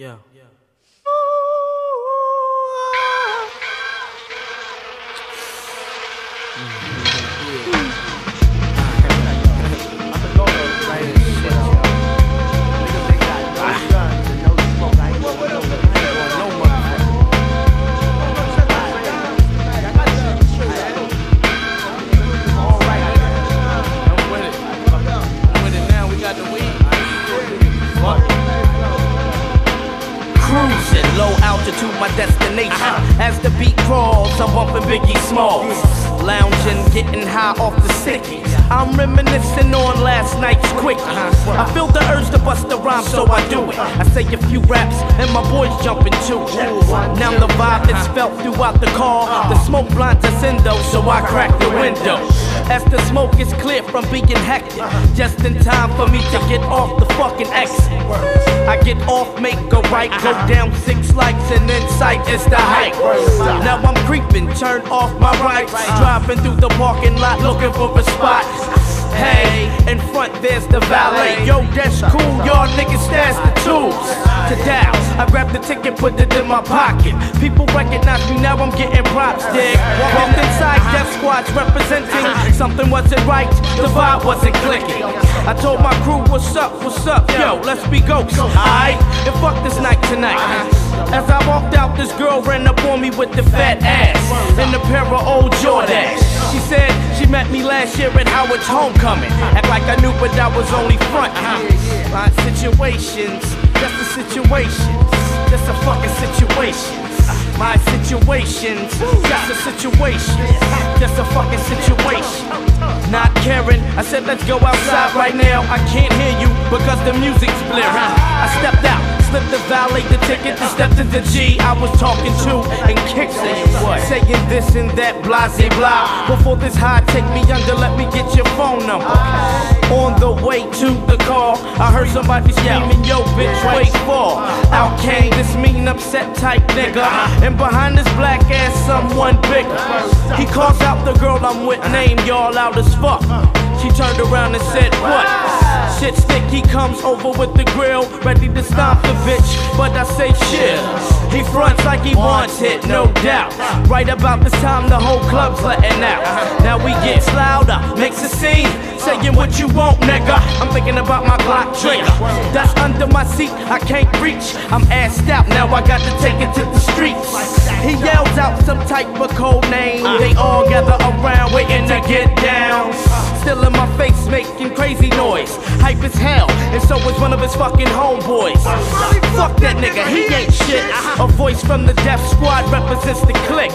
Yeah. I'm my destination. Uh-huh. As the beat crawls, I'm bumping Biggie Smalls. Lounging, getting high off the sticky. I'm reminiscing on last night's quickie. Uh-huh. I feel the urge to bust the rhyme, so I do it. Uh-huh. I say a few raps, and my boys jump jumping too. Now the vibe is felt throughout the car. The smoke blinds us in though, so I crack the window. As the smoke is clear from being hectic, just in time for me to get off the fucking exit. I get off, make a right, go down six lights, and then sight is the height. Now I'm creeping, turn off my rights, driving through the parking lot looking for a spot. Hey, in front there's the valet. Yo, that's cool, y'all niggas stash the tools. To down, I grab the ticket, put it in my pocket. People recognize me now, I'm getting props, dig. Walked inside, Def Squad's representing. Something wasn't right, the vibe wasn't clicking. I told my crew, what's up, what's up, yo, let's be ghosts, alright? And fuck this night tonight. As I walked out, this girl ran up on me with the fat ass and a pair of old Jordans. She said she met me last year at Howard's homecoming. Act like I knew, but that was only front. My situations, just the situations, just a fucking situation. My situations, just a situation, just a fucking situation. Not caring, I said let's go outside right now. I can't hear you because the music's blaring. I stepped out, slipped the valet the ticket, and stepped into G I was talking to and kicked saying what? Saying this and that, blah blah. Before this high take me under, let me get your phone number. On the way to the car, I heard somebody screaming, yo bitch, wait for. Out came this mean upset type nigga. Uh-huh. And behind this black ass, someone bigger. He calls out the girl I'm with, uh-huh. name y'all out as fuck. She turned around and said, What? He comes over with the grill, ready to stomp the bitch. But I say, chill. He fronts like he wants it, no doubt. Right about this time, the whole club's letting out. Now we gets louder, makes a scene. Saying what you want, nigga. I'm thinking about my Glock trigger. That's under my seat, I can't reach. I'm assed out, now I got to take it to the streets. He yells out some type of code name. They all gather around, waiting to get down. Still in my face, making crazy noise. Hype as hell, and so was one of his fucking homeboys. Fuck that nigga, he ain't shit. A voice from the Def Squad represents the clique.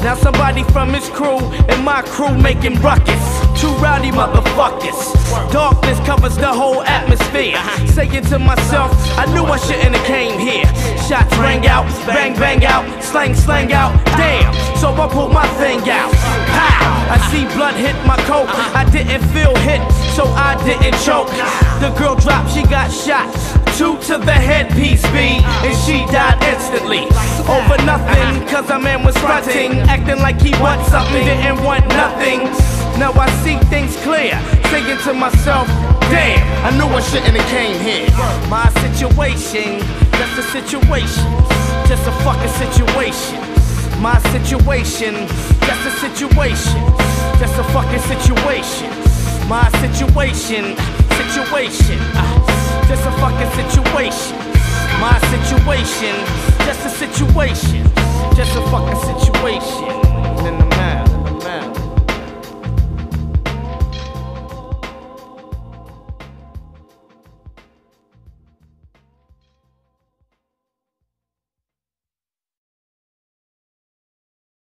Now somebody from his crew and my crew making ruckus. Two rowdy motherfuckers. Darkness covers the whole atmosphere. Saying to myself, I knew I shouldn't have came here. Shots rang out, bang bang out, slang slang out. Damn, so I pulled my thing out. Pow! I see blood hit my coat. I didn't feel hit, so I didn't choke. The girl dropped, she got shot. Two to the headpiece B, and she died instantly. Over nothing, cause a man was fronting, acting like he want something, didn't want nothing. Now I see things clear, saying to myself, damn, I knew I shouldn't have came here. My situation, just a situation, just a fucking situation. My situation, just a situation, just a fucking situation. My situation, situation, uh, just a fucking situation. My situation, just a situation, just a fucking situation.